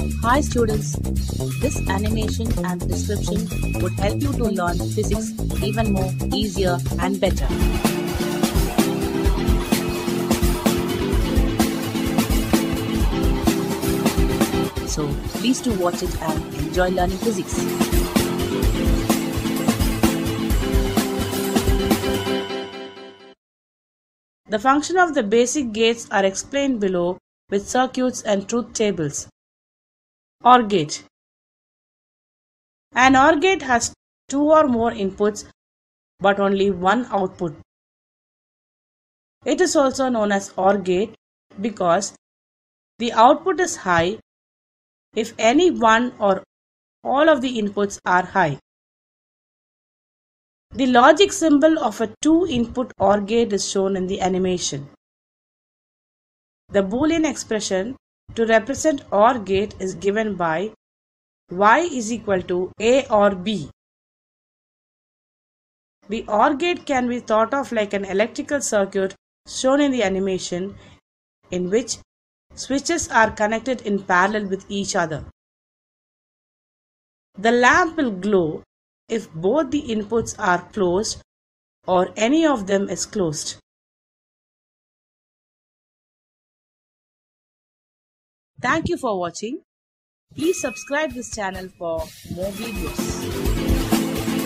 Hi students, this animation and description would help you to learn physics even more easier and better. So please do watch it and enjoy learning physics. The function of the basic gates are explained below with circuits and truth tables. OR gate. An OR gate has two or more inputs but only one output. It is also known as OR gate because the output is high if any one or all of the inputs are high. The logic symbol of a two input OR gate is shown in the animation. The Boolean expression to represent OR gate is given by y is equal to a or b. The OR gate can be thought of like an electrical circuit shown in the animation in which switches are connected in parallel with each other. The lamp will glow if both the inputs are closed or any of them is closed. Thank you for watching. Please subscribe this channel for more videos.